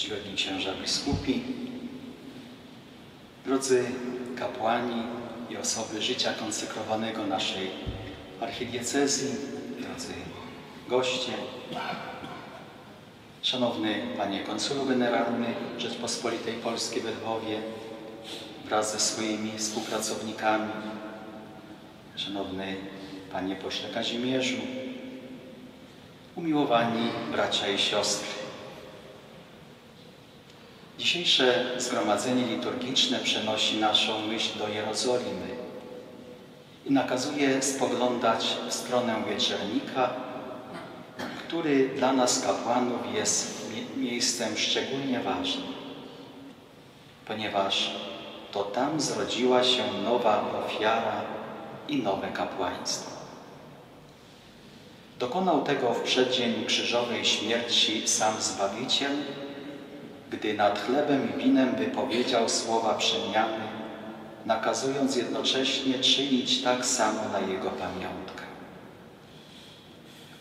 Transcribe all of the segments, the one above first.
czcigodni księża biskupi, drodzy kapłani i osoby życia konsekrowanego naszej archidiecezji, drodzy goście, szanowny panie konsulu generalny Rzeczpospolitej Polskiej w Lwowie wraz ze swoimi współpracownikami, szanowny panie pośle Kazimierzu, umiłowani bracia i siostry. Dzisiejsze zgromadzenie liturgiczne przenosi naszą myśl do Jerozolimy i nakazuje spoglądać w stronę wieczernika, który dla nas kapłanów jest miejscem szczególnie ważnym, ponieważ to tam zrodziła się nowa ofiara i nowe kapłaństwo. Dokonał tego w przeddzień krzyżowej śmierci sam Zbawiciel, gdy nad chlebem i winem wypowiedział słowa przemiany, nakazując jednocześnie czynić tak samo na Jego pamiątkę.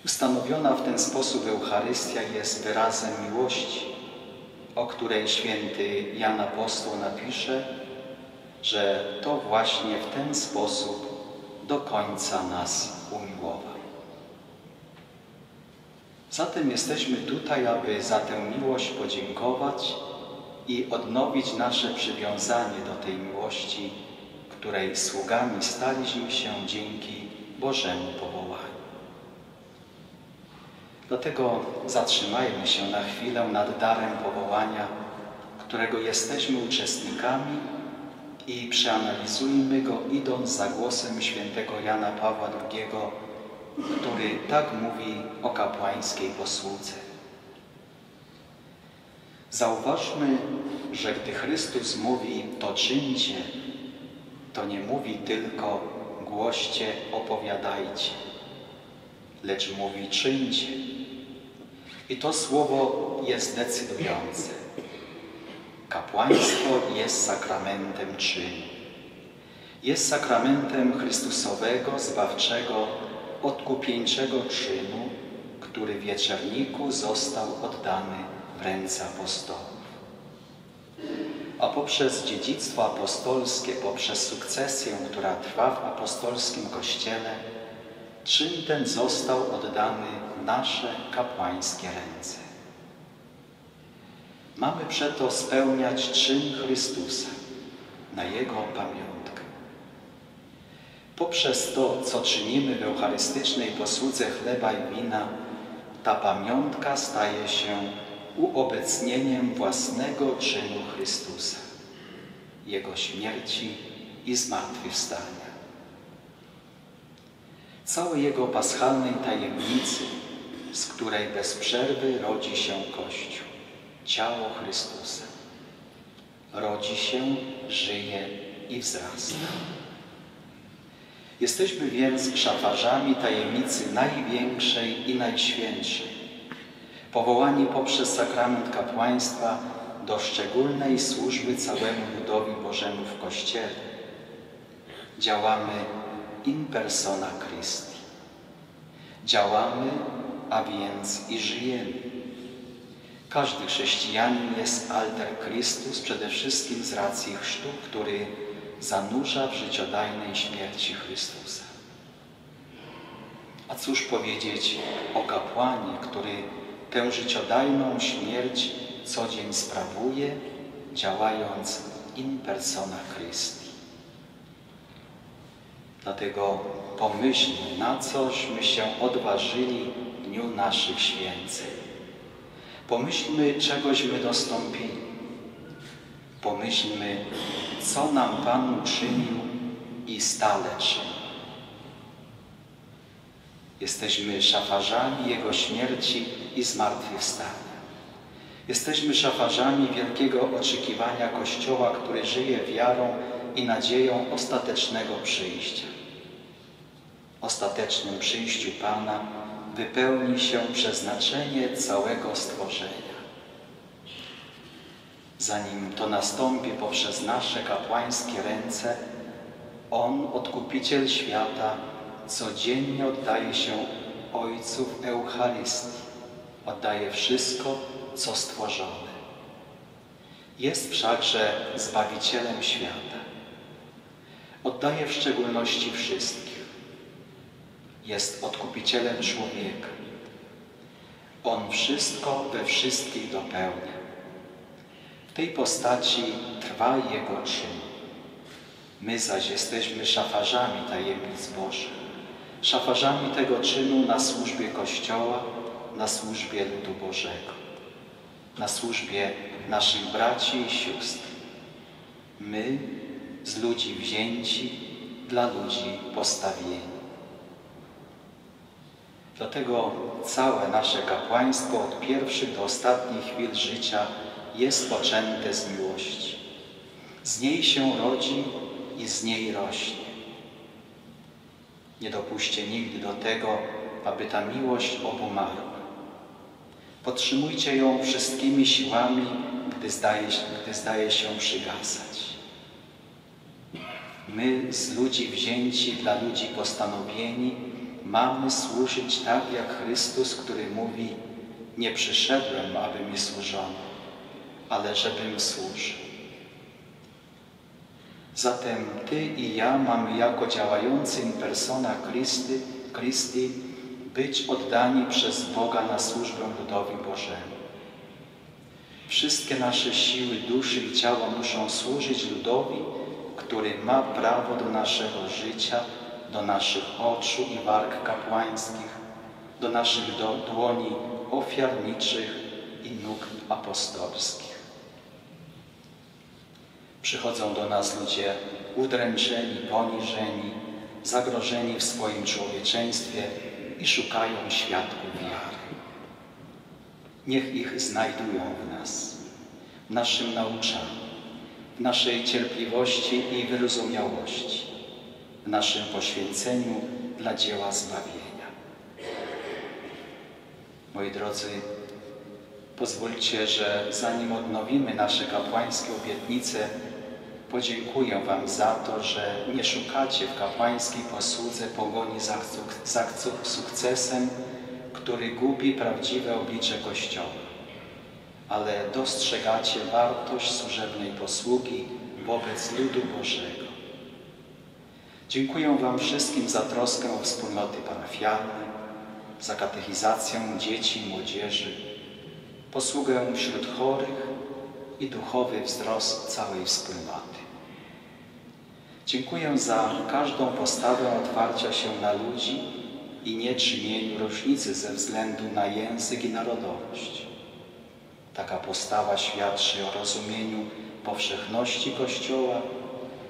Ustanowiona w ten sposób Eucharystia jest wyrazem miłości, o której święty Jan Apostoł napisze, że to właśnie w ten sposób do końca nas umiłował. Zatem jesteśmy tutaj, aby za tę miłość podziękować i odnowić nasze przywiązanie do tej miłości, której sługami staliśmy się dzięki Bożemu powołaniu. Dlatego zatrzymajmy się na chwilę nad darem powołania, którego jesteśmy uczestnikami i przeanalizujmy go idąc za głosem świętego Jana Pawła II, który tak mówi o kapłańskiej posłudze. Zauważmy, że gdy Chrystus mówi to czyńcie, to nie mówi tylko głoście, opowiadajcie, lecz mówi czyńcie. I to słowo jest decydujące. Kapłaństwo jest sakramentem czynu. Jest sakramentem Chrystusowego, zbawczego, odkupieńczego czynu, który w wieczerniku został oddany w ręce apostołów. A poprzez dziedzictwo apostolskie, poprzez sukcesję, która trwa w apostolskim Kościele, czyn ten został oddany w nasze kapłańskie ręce. Mamy przeto spełniać czyn Chrystusa na Jego pamiątkę. Poprzez to, co czynimy w eucharystycznej posłudze chleba i wina, ta pamiątka staje się uobecnieniem własnego czynu Chrystusa, Jego śmierci i zmartwychwstania. Całej Jego paschalnej tajemnicy, z której bez przerwy rodzi się Kościół, ciało Chrystusa. Rodzi się, żyje i wzrasta. Jesteśmy więc szafarzami tajemnicy największej i najświętszej, powołani poprzez sakrament kapłaństwa do szczególnej służby całemu ludowi Bożemu w Kościele. Działamy in persona Christi. Działamy, a więc i żyjemy. Każdy chrześcijanin jest alter Chrystus przede wszystkim z racji chrztu, który zanurza w życiodajnej śmierci Chrystusa. A cóż powiedzieć o kapłanie, który tę życiodajną śmierć co dzień sprawuje, działając in persona Christi. Dlatego pomyślmy, na cośmy się odważyli w dniu naszych święceń. Pomyślmy, czegośmy dostąpili. Pomyślmy, co nam Pan uczynił i stale czyni. Jesteśmy szafarzami Jego śmierci i zmartwychwstania. Jesteśmy szafarzami wielkiego oczekiwania Kościoła, który żyje wiarą i nadzieją ostatecznego przyjścia. Ostatecznym przyjściu Pana wypełni się przeznaczenie całego stworzenia. Zanim to nastąpi poprzez nasze kapłańskie ręce, On, Odkupiciel świata, codziennie oddaje się Ojcu w Eucharystii. Oddaje wszystko, co stworzone. Jest wszakże Zbawicielem świata. Oddaje w szczególności wszystkich. Jest odkupicielem człowieka. On wszystko we wszystkich dopełnia. Tej postaci trwa Jego czyn. My zaś jesteśmy szafarzami tajemnic Bożych, szafarzami tego czynu na służbie Kościoła, na służbie ludu Bożego, na służbie naszych braci i sióstr. My z ludzi wzięci, dla ludzi postawieni. Dlatego całe nasze kapłaństwo od pierwszych do ostatnich chwil życia jest poczęte z miłości. Z niej się rodzi i z niej rośnie. Nie dopuśćcie nigdy do tego, aby ta miłość obumarła. Podtrzymujcie ją wszystkimi siłami, gdy zdaje, gdy zdaje się przygasać. My z ludzi wzięci, dla ludzi postanowieni, mamy służyć tak jak Chrystus, który mówi, nie przyszedłem, aby mi służono, ale żebym służył. Zatem Ty i ja mamy jako działający in persona Christi, być oddani przez Boga na służbę ludowi Bożemu. Wszystkie nasze siły duszy i ciała muszą służyć ludowi, który ma prawo do naszego życia, do naszych oczu i warg kapłańskich, do naszych do dłoni ofiarniczych i nóg apostolskich. Przychodzą do nas ludzie udręczeni, poniżeni, zagrożeni w swoim człowieczeństwie i szukają świadków wiary. Niech ich znajdują w nas, w naszym nauczaniu, w naszej cierpliwości i wyrozumiałości, w naszym poświęceniu dla dzieła zbawienia. Moi drodzy, pozwólcie, że zanim odnowimy nasze kapłańskie obietnice, podziękuję Wam za to, że nie szukacie w kapłańskiej posłudze pogoni za, za sukcesem, który gubi prawdziwe oblicze Kościoła, ale dostrzegacie wartość służebnej posługi wobec ludu Bożego. Dziękuję Wam wszystkim za troskę o wspólnoty parafialne, za katechizację dzieci i młodzieży, posługę wśród chorych i duchowy wzrost całej wspólnoty. Dziękuję za każdą postawę otwarcia się na ludzi i nieczynieniu różnicy ze względu na język i narodowość. Taka postawa świadczy o rozumieniu powszechności Kościoła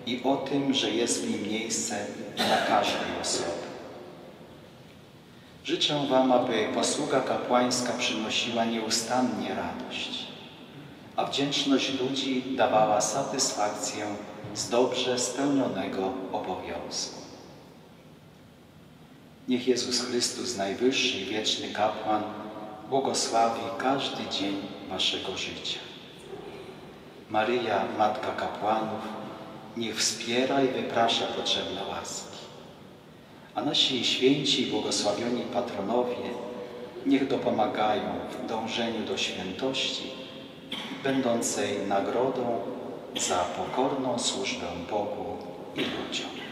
i o tym, że jest w nim miejsce dla każdej osoby. Życzę Wam, aby posługa kapłańska przynosiła nieustannie radość, a wdzięczność ludzi dawała satysfakcję z dobrze spełnionego obowiązku. Niech Jezus Chrystus, najwyższy wieczny kapłan, błogosławi każdy dzień Waszego życia. Maryja, Matka Kapłanów, niech wspiera i wyprasza potrzebne łaski. A nasi święci i błogosławioni patronowie niech dopomagają w dążeniu do świętości, będącej nagrodą za pokorną służbę Bogu i ludziom.